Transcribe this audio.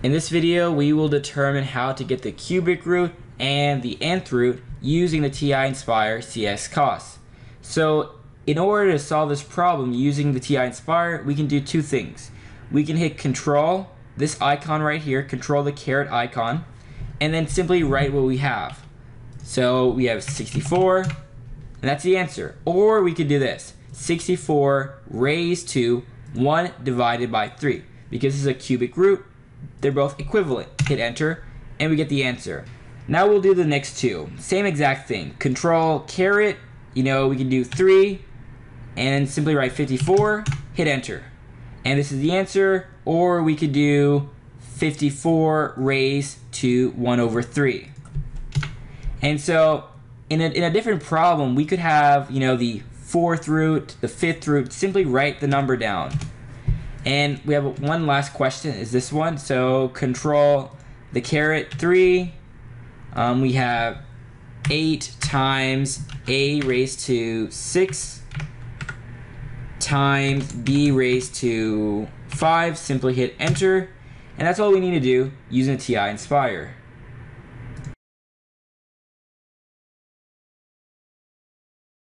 In this video, we will determine how to get the cubic root and the nth root using the TI Nspire CX CAS. So in order to solve this problem using the TI Nspire, we can do two things. We can hit control, this icon right here, control the caret icon, and then simply write what we have. So we have 64, and that's the answer. Or we could do this, 64 raised to 1 divided by 3. Because this is a cubic root, they're both equivalent. Hit enter, and we get the answer. Now we'll do the next two. Same exact thing. Control caret, you know, we can do 3, and simply write 54, hit enter. And this is the answer, or we could do 54 raised to 1 over 3. And so in a, in a different problem, we could have, you know, the fourth root, the fifth root, simply write the number down. And we have one last question, is this one. So control the caret 3. Um, we have 8 times a raised to 6 times b raised to 5. Simply hit enter. And that's all we need to do using the TI Nspire.